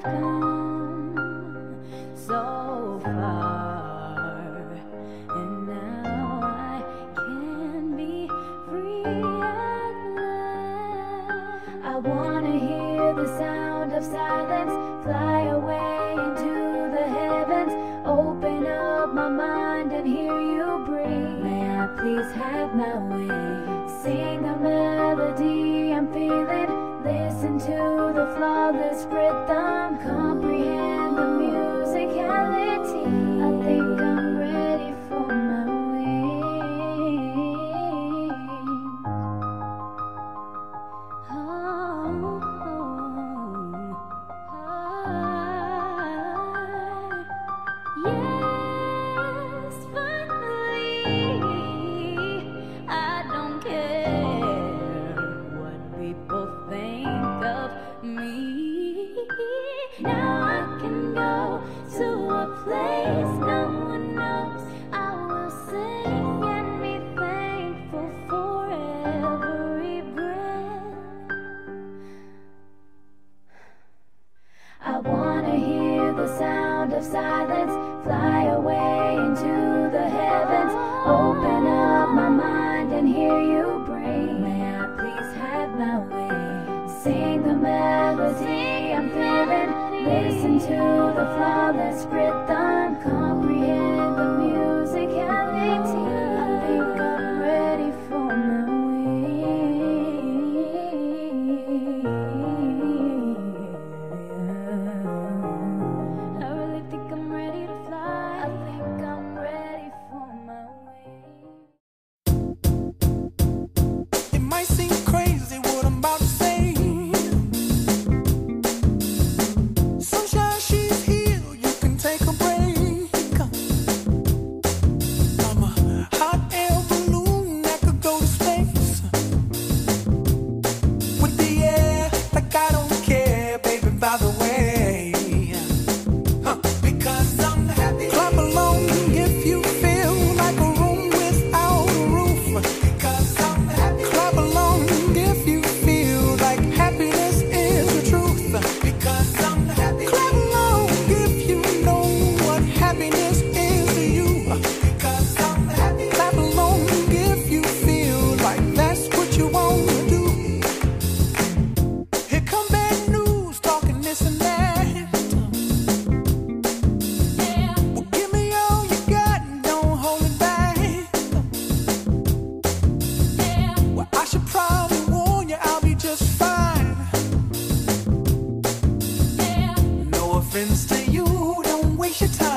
So far, and now I can be free at last. I wanna hear the sound of silence, fly away into the heavens, open up my mind and hear you breathe. May I please have my way, sing the melody I'm feeling into the flawless rhythm. Come Listen to the flawless rhythm, comprehend the music and the team. I think I'm ready for my wings. I really think I'm ready to fly. I think I'm ready for my wings. It might seem we should talk.